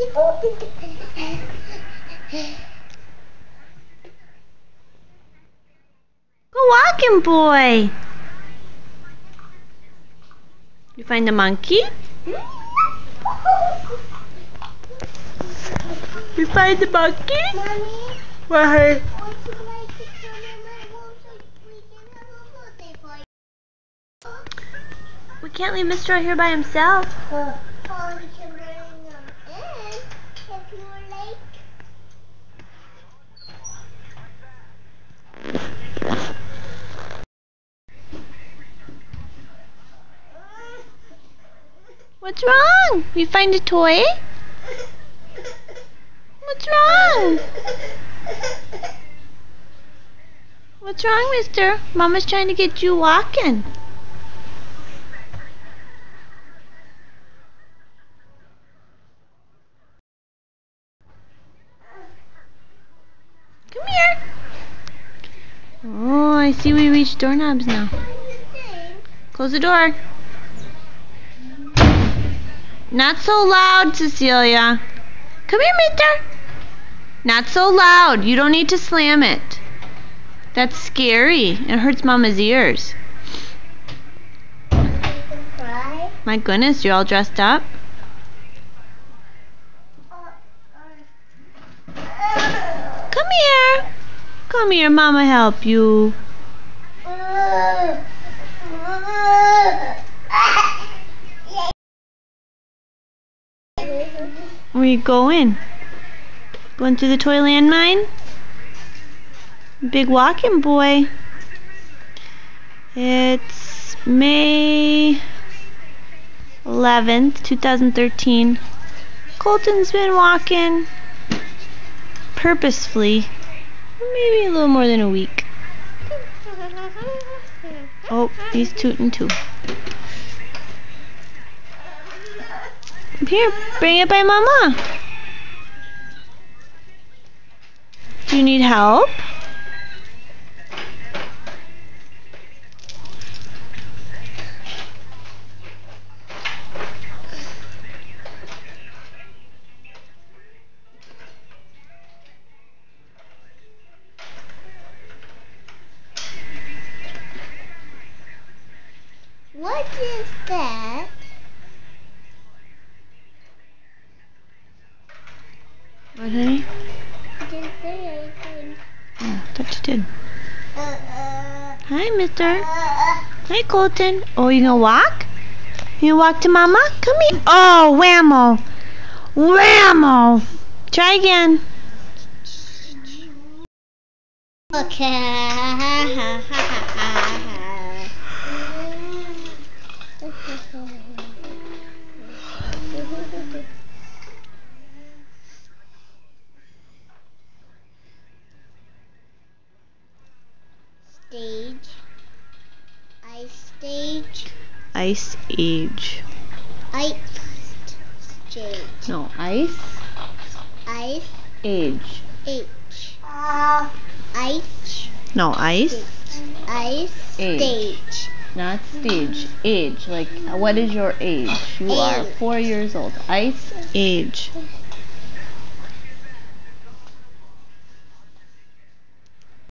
Go walking, boy. You find the monkey? You find the monkey? Mommy, Why? would you like to come in my room so we can have a birthday party? We can't leave Mr. out here by himself. Or we can bring them in if you like. What's wrong? You find a toy? What's wrong? What's wrong, mister? Mama's trying to get you walking. Come here. Oh, I see we reached doorknobs now. Close the door. Not so loud, Cecilia. Come here, mister. Not so loud. You don't need to slam it. That's scary. It hurts Mama's ears. My goodness, you're all dressed up. Come here. Come here, Mama help you. Where you going? Going through the toy landmine? Big walking boy. It's May 11th, 2013. Colton's been walking purposefully, maybe a little more than a week. Oh, he's tooting too. Here, bring it by Mama. Do you need help? What is that? What, honey? I didn't say anything. Oh, I thought you did. Uh, uh, Hi, mister. uh, Hi, Colton. Oh, you gonna walk? You gonna walk to Mama? Come here. Oh, whammo. Whammo. Try again. okay. Stage. Ice stage. Ice Age. Ice stage. No, Ice Ice Age. H. Uh. Ice. No, Ice. Ice Age. stage. Not stage. Age. Like, what is your age? You are four years old. Ice Age.